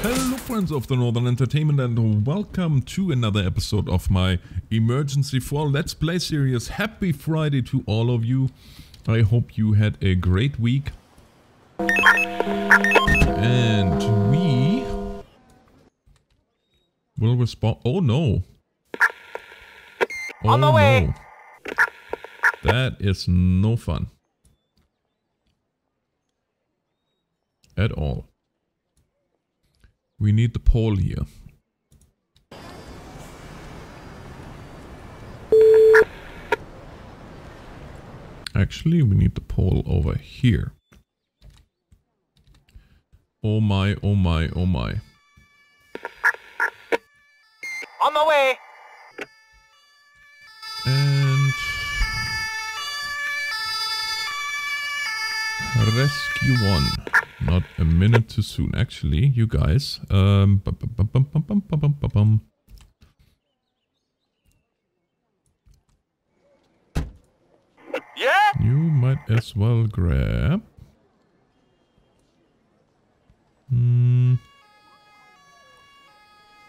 Hello friends of the Northern Entertainment and welcome to another episode of my Emergency 4 Let's Play series. Happy Friday to all of you. I hope you had a great week. And we will respond. Oh no. On the Oh, way. no. That is no fun. At all. We need the pole here. Actually, we need the pole over here. Oh my, oh my, oh my. On my way. And rescue one. Not a minute too soon. Actually, you guys. Um, Yeah? You might as well grab... Hmm...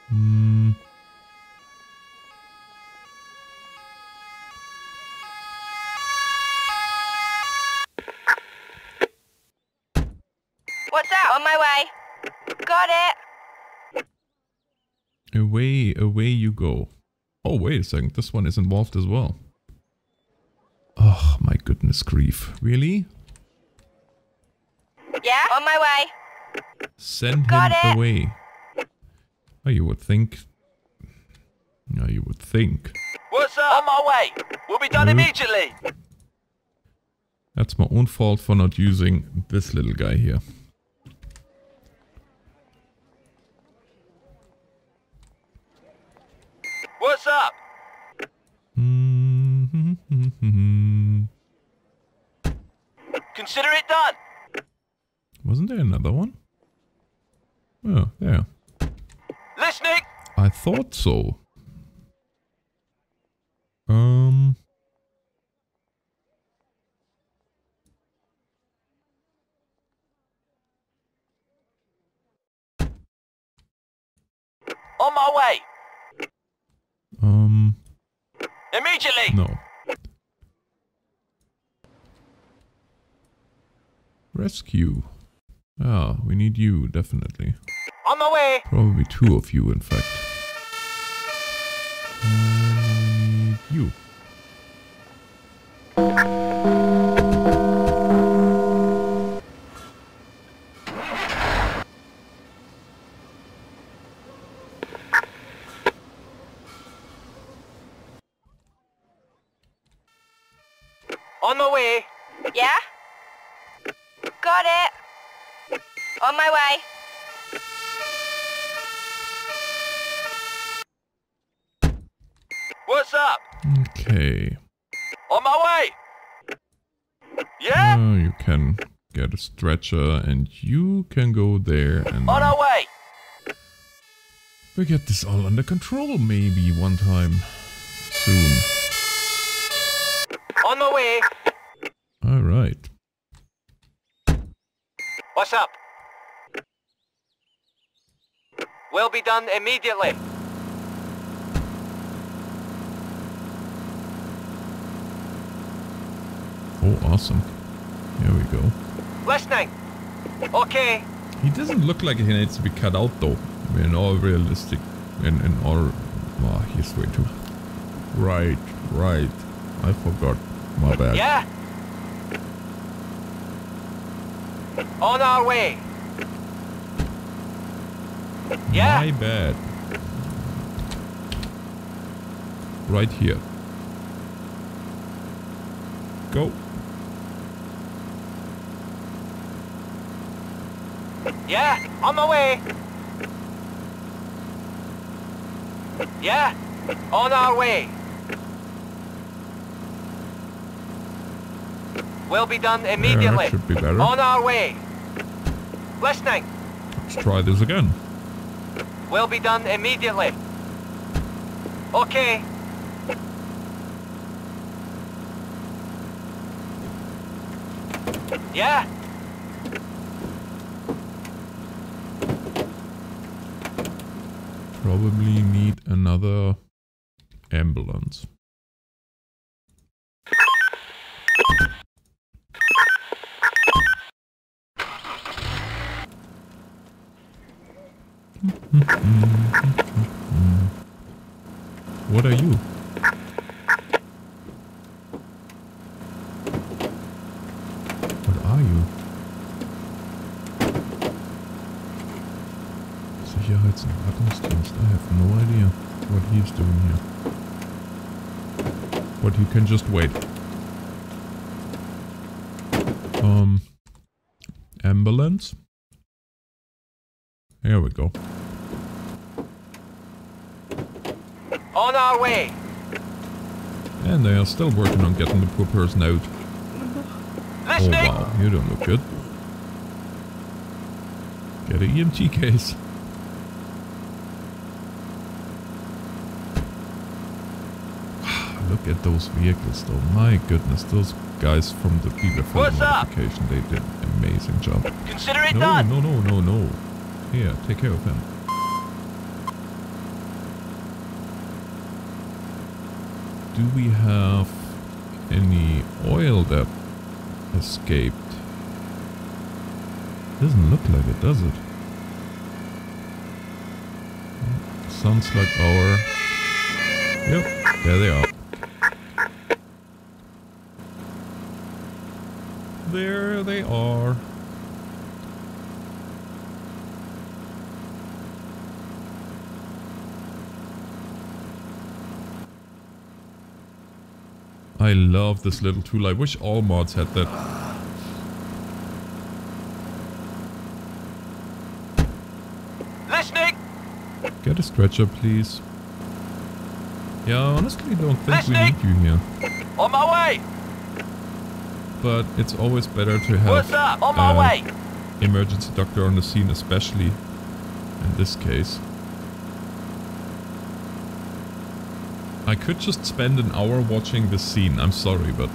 Hmm... What's that? On my way. Got it. Away, away you go. Oh, wait a second. This one is involved as well. Oh, my goodness grief. Really? Yeah? On my way. Send Got him it. away. Oh, you would think. No, you would think. What's up? On my way. We'll be done Nope. immediately. That's my own fault for not using this little guy here. What's up? Consider it done. Wasn't there another one? Oh, there. Listening. I thought so. Um. On my way. Um. Immediately. No. Rescue. Ah, we need you, definitely. On my way. Probably two of you, in fact. And you. On my way. Yeah? Got it. On my way. What's up? Okay. On my way. Yeah? Oh, you can get a stretcher and you can go there and On our way. we get this all under control maybe one time soon. On my way. Alright. What's up? Will be done immediately. Oh, awesome. Here we go. Listening. Okay. He doesn't look like he needs to be cut out though. In all realistic, in, in all... Oh, he's way too... Right, right. I forgot. My bad. Yeah? On our way. Yeah? My bad. Right here. Go. Yeah? On my way. Yeah? On our way. Will be done immediately. should be better. On our way. Listening. Let's try this again. Will be done immediately. Okay. Yeah? probably need another ambulance. What are you? What are you? Sicherheits- und Rettungsdienst. I have no idea what he's doing here. But you can just wait. Um, ambulance. Here we go. On our way. And they are still working on getting the poor person out. Oh wow, you don't look good. Get an EMT case. Look at those vehicles though. My goodness, those guys from the dealer What's up? notification, they did an amazing job. Consider it No, done. no, no, no, no. Here, take care of him. Do we have any oil that escaped? Doesn't look like it, does it? Sounds like our... Yep, there they are. There they are. I love this little tool. I wish all mods had that. Listening. Get a stretcher, please. Yeah, I honestly don't think we need you here. On my way. But it's always better to have What's up? On my uh, way. emergency doctor on the scene, especially in this case. I could just spend an hour watching this scene. I'm sorry, but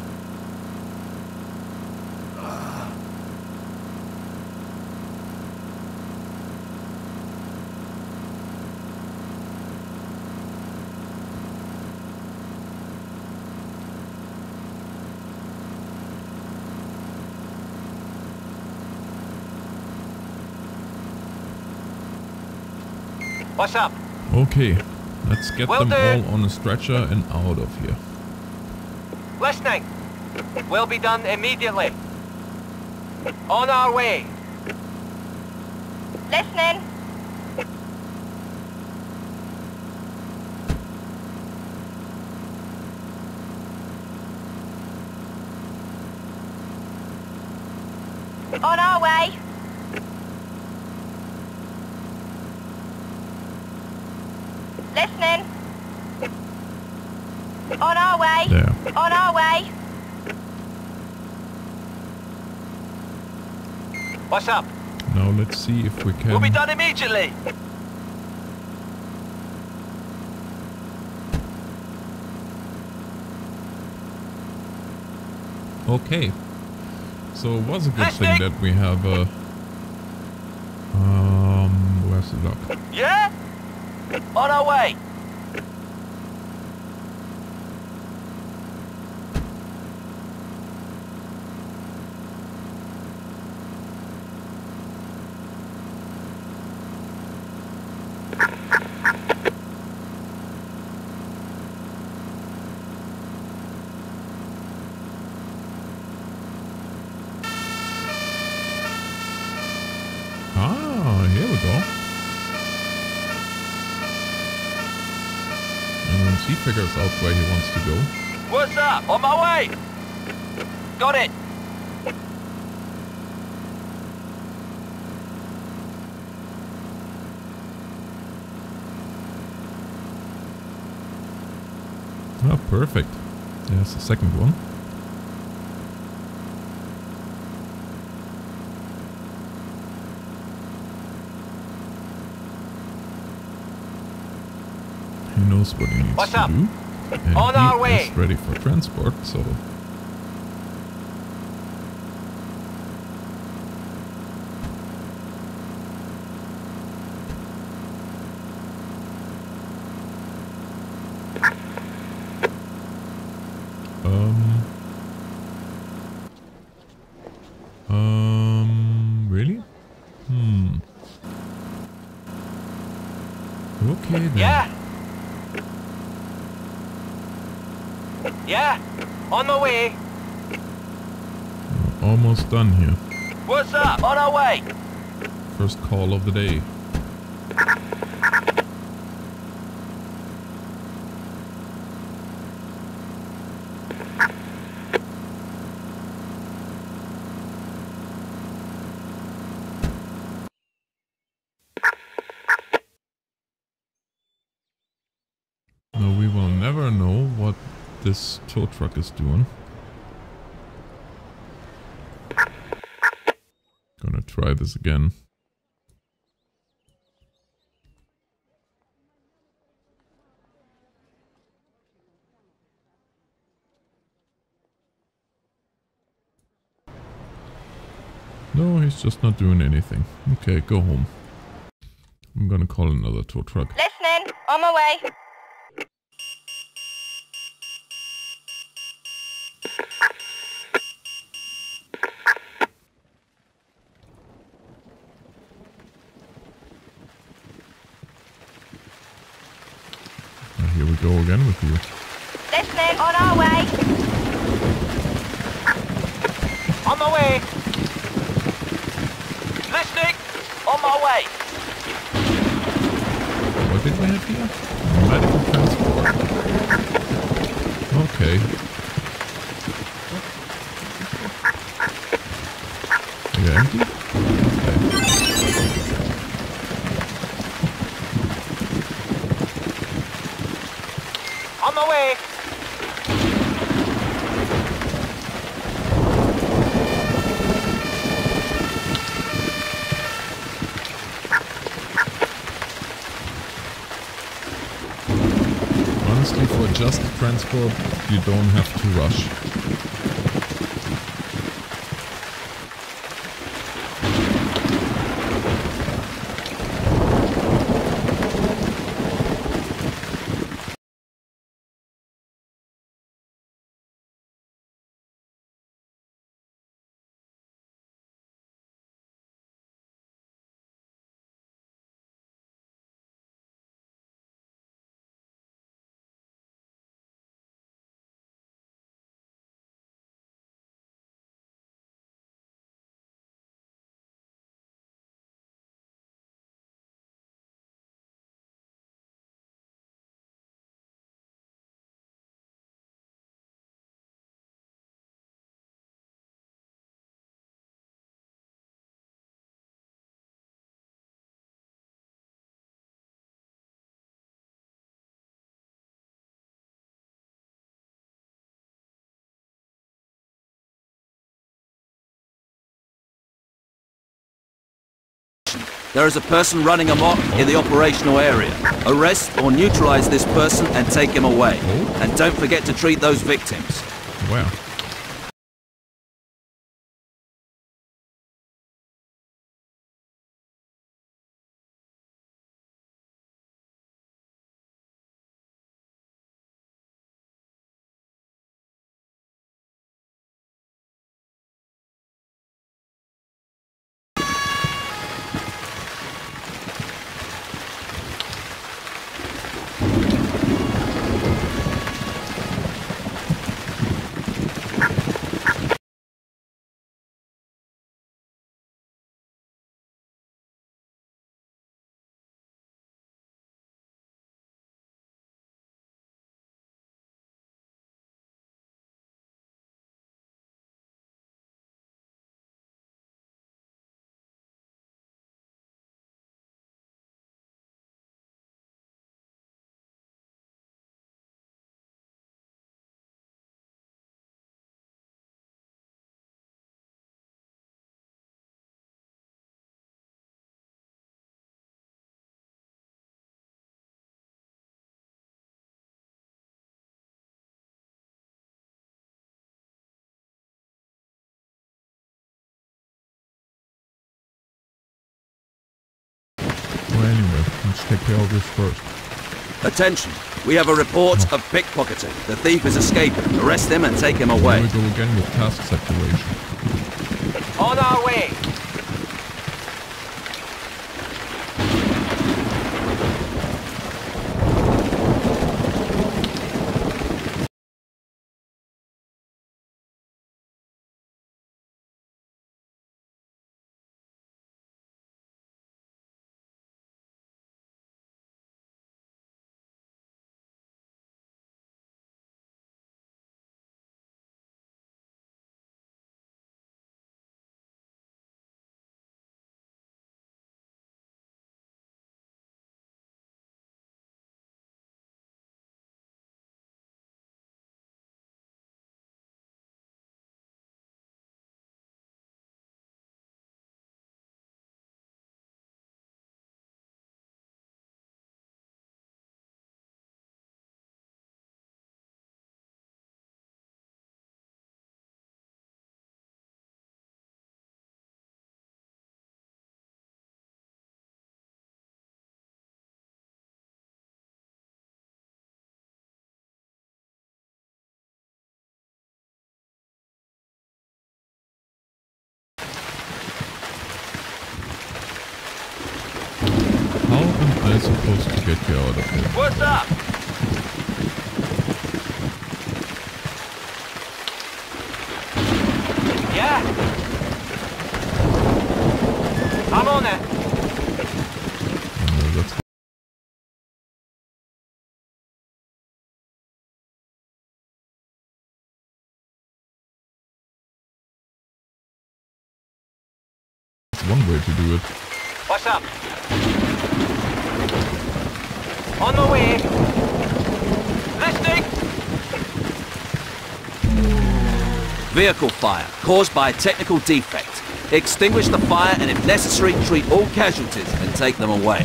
What's up? okay. Let's get Will them do. all on a stretcher and out of here. Listening. Will be done immediately. On our way. Listening. On our way. Listening. On our way. There. On our way. What's up? Now let's see if we can. We'll be done immediately. Okay. So it was a good thing that we have a. Um, where's the lock? Yeah? On our way. Ah, here we go. And figures out where he wants to go, What's up? On my way. Got it. oh, perfect. There's the second one. He knows what he needs What's to up? do. And On our way. ready for transport, so Okay then. Yeah? Yeah? On my way. Almost done here. What's up? On our way. First call of the day. No, we will never know what this tow truck is doing. Gonna try this again. No, he's just not doing anything. Okay, go home. I'm gonna call another tow truck. Listening. On my way. Here we go again with you. Listening. On our way. On my way. Listening. On my way. What did we have here? Medical transport. Okay. Are you empty? Okay. On my way. Honestly, for just you don't have to rush. There is a person running amok in the operational area. Arrest or neutralize this person and take him away. And don't forget to treat those victims. Wow. Anyway, let's take care of this first. Attention. We have a report of pickpocketing. The thief is escaping. Arrest him and take him Here away. we go again with task saturation. On our way. Supposed to get you out of here? What's up? Yeah. I'm on it. That's one way to do it. What's up? On the way. Listening. Vehicle fire caused by a technical defect. Extinguish the fire and if necessary, treat all casualties and take them away.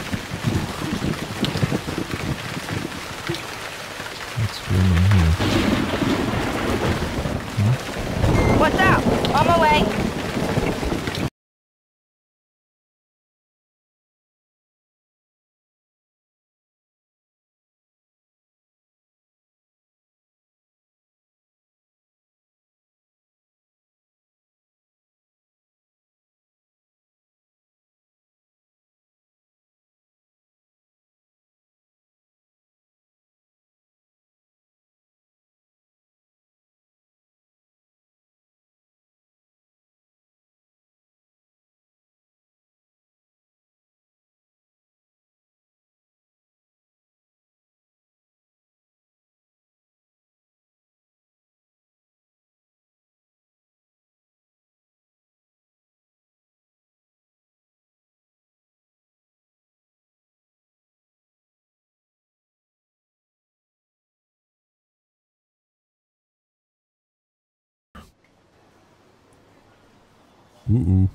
Ooh ooh.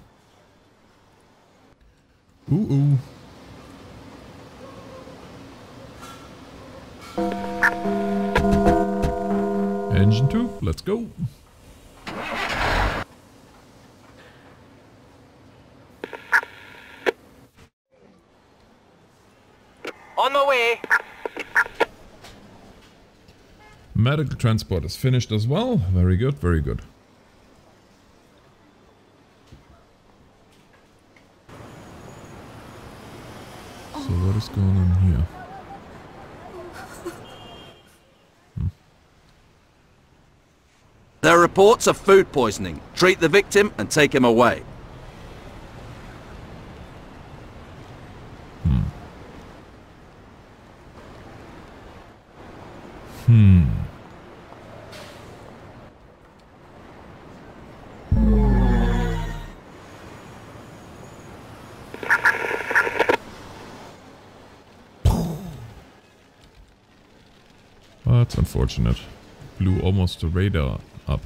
Ooh ooh. Engine 2, let's go. On my way. Medical transport is finished as well. Very good, very good. So what is going on here? There are reports of food poisoning. Treat the victim and take him away. Hmm. Well, that's unfortunate. Blew almost the radar up.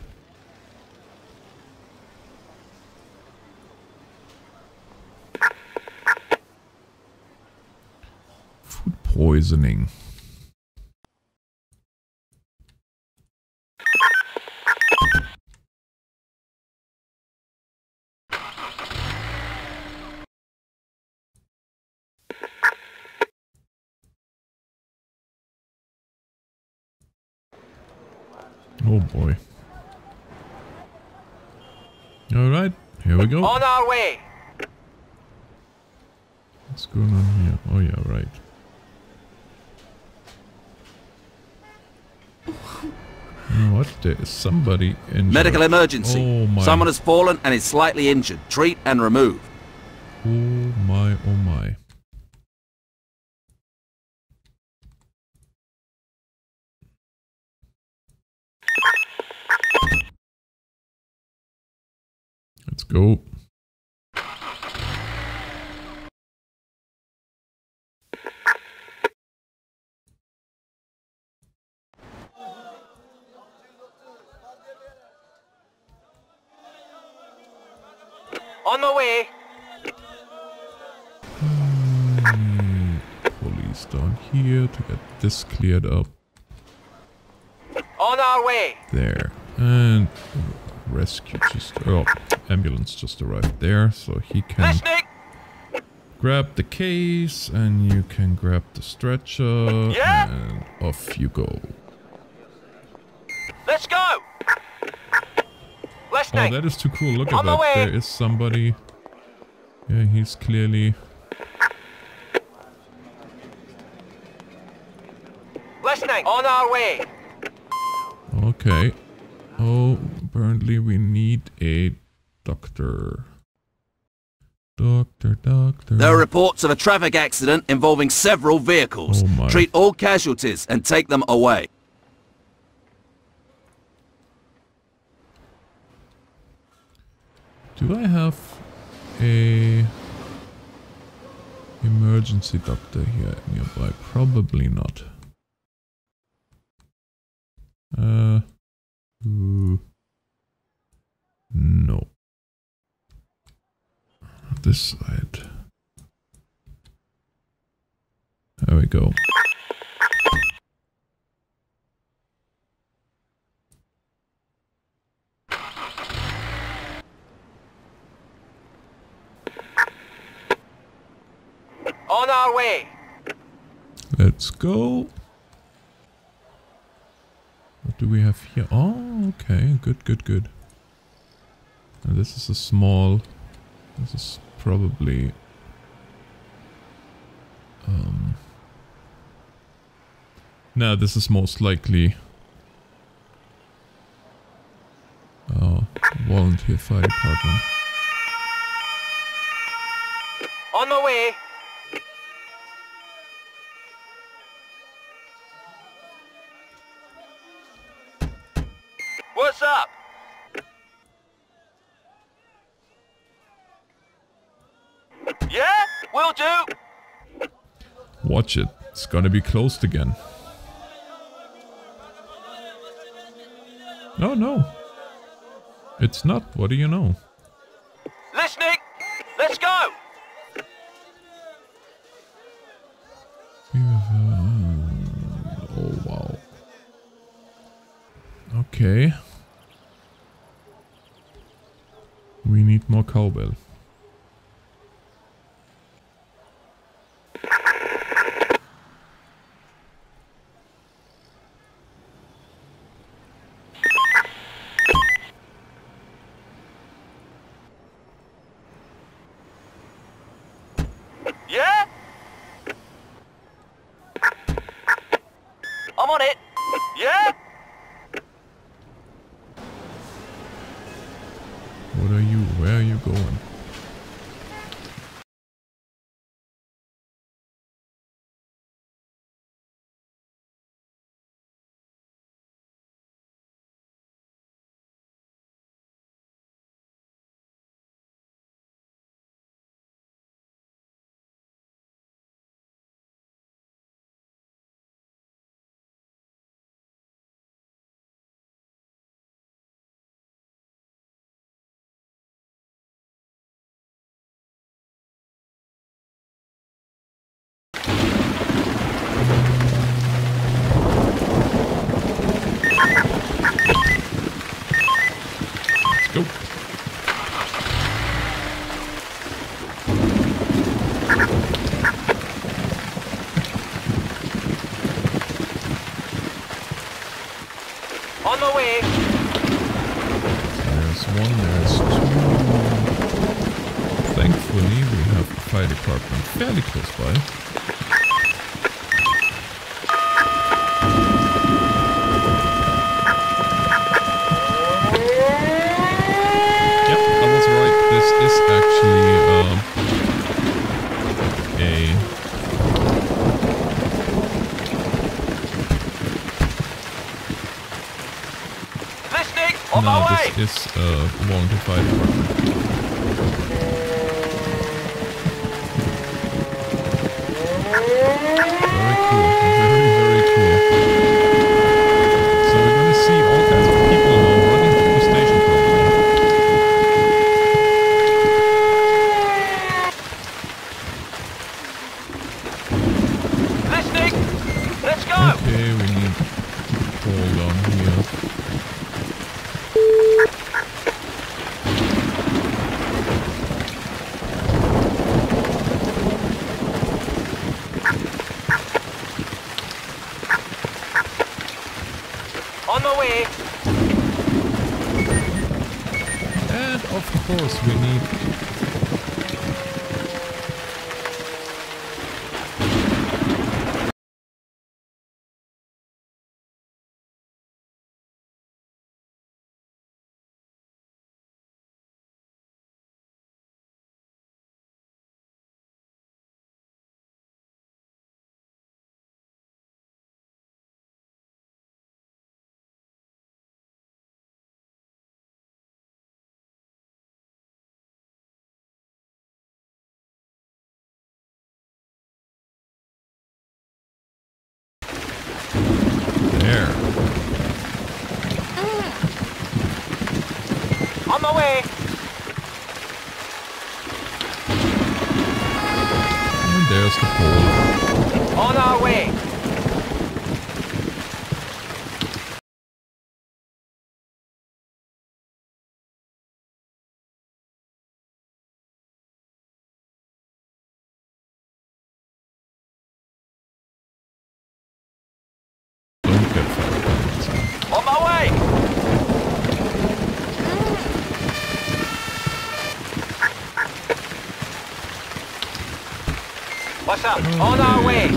Food poisoning. Oh boy. Alright, here we go. On our way. What's going on here? Oh yeah, right. You know what? There is somebody injured. Medical emergency. Oh my. Someone has fallen and is slightly injured. Treat and remove. Oh my, oh my. Let's go. On my. Hmm, police down here to get this cleared up. On our way. There. And oh, rescue just... Oh, ambulance just arrived there. So he can Listening. grab the case and you can grab the stretcher. Yeah. And off you go. Let's go last oh, night. Oh, that is too cool. Look at that. There is somebody. Yeah, he's clearly... Listening. On our way. Okay. Oh, apparently we need a doctor. Doctor, doctor. There are reports of a traffic accident involving several vehicles. Oh Treat all casualties and take them away. Do I have a emergency doctor here nearby? Probably not. Uh, no. This side. There we go. On our way. Let's go. What do we have here? Oh, okay. Good, good, good. And this is a small... This is probably... Um... No, this is most likely... Uh, volunteer fire department. On my way. What's up? Yeah, will do. Watch it. It's gonna be closed again. No, no. It's not. What do you know? Listening. Let's go. Oh, wow. Okay. We need more cowbell. Way. And there's the pole. On our way. Don't get fired by this one. On my way. What's up? On our way.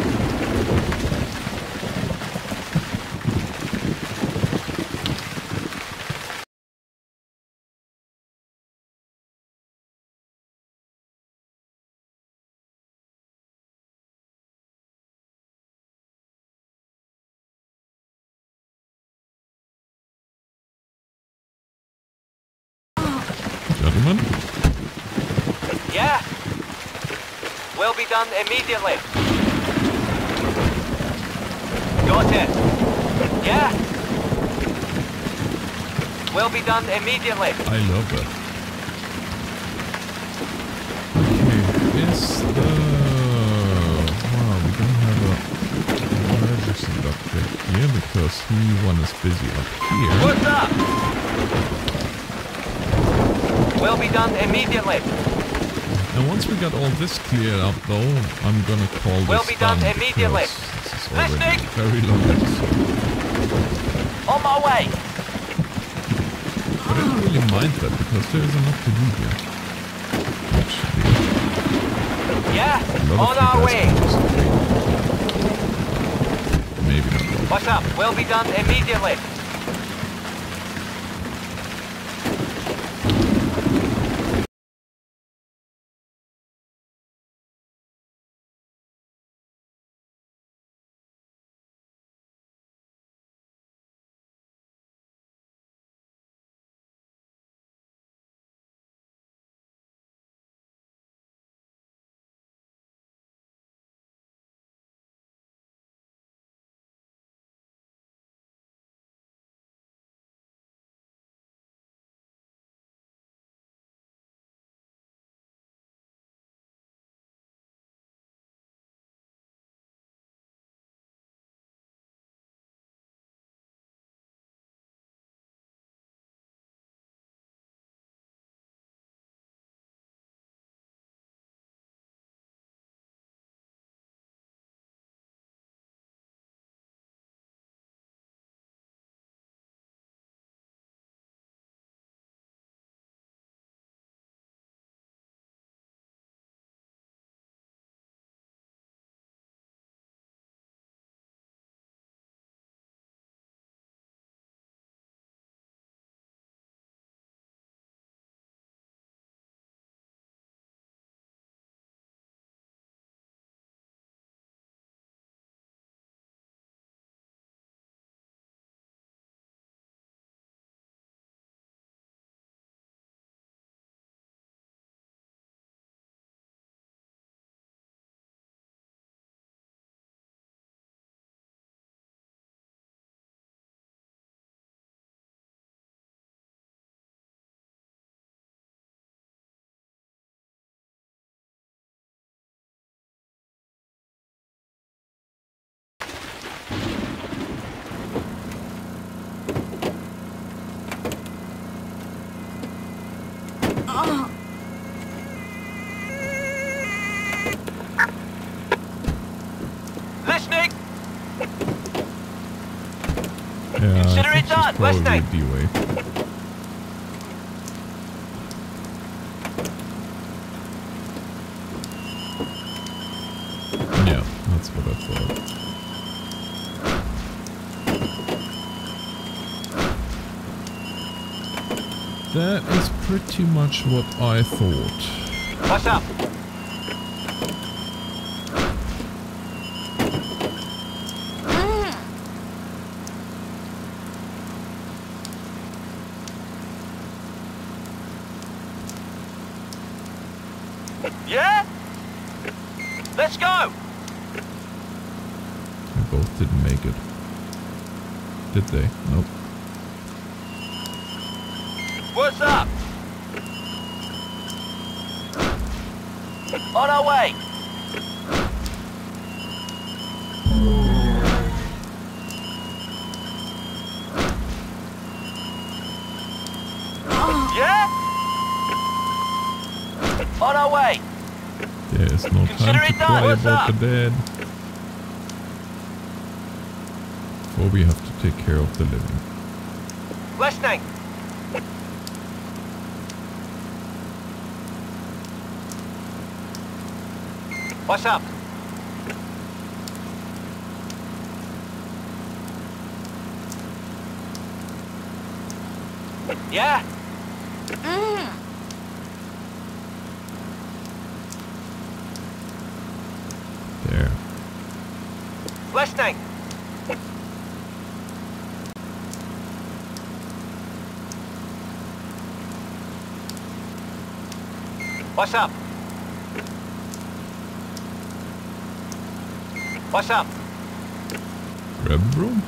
Gentlemen, Yeah. Will be done immediately. Got it. Yeah. Will be done immediately. I love that. Okay, is the... Uh, wow, we don't have a emergency doctor here because he one is busy up here. What's up? Will be done immediately. And once we got all this cleared up though, I'm gonna call this Will be done done immediately. This is already Listening. very long episode. On my way. But I don't really mind that because there is enough to do here. Actually, Yeah. On our way. Maybe not. What's up? We'll be done immediately. Listening. Yeah, Consider it done. Listening. D-Way. Yeah, that's what I thought. That is pretty much what I thought. What's up? Did they? Nope. What's up? On our way. Yeah? On our way. There's no Consider time to cry about the dead. Or we have to take care of the living. Listening. What's up? Yeah? Mm. There. Listening. What's up? What's up? Grab a broom.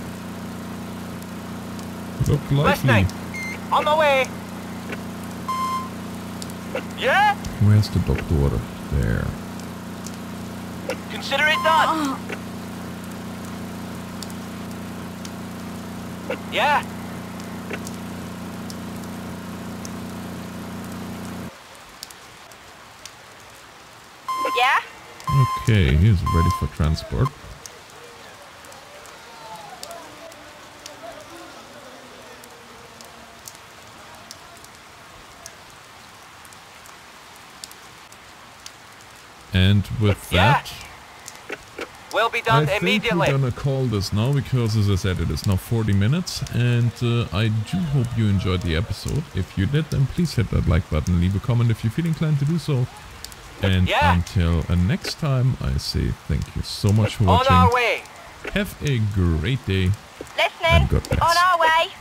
Look lively. Listening. On my way. Yeah? Where's the doctor? There. Consider it done. Oh. Yeah? Yeah? Okay, he's ready for transport. And with that, Will be done I done think immediately. we're gonna call this now because, as I said, it is now 40 minutes, and uh, I do hope you enjoyed the episode. If you did, then please hit that like button, leave a comment if you feel inclined to do so. And Yeah. until uh, next time, I say thank you so much for On watching. our way. Have a great day. Listening. And God bless. On our way.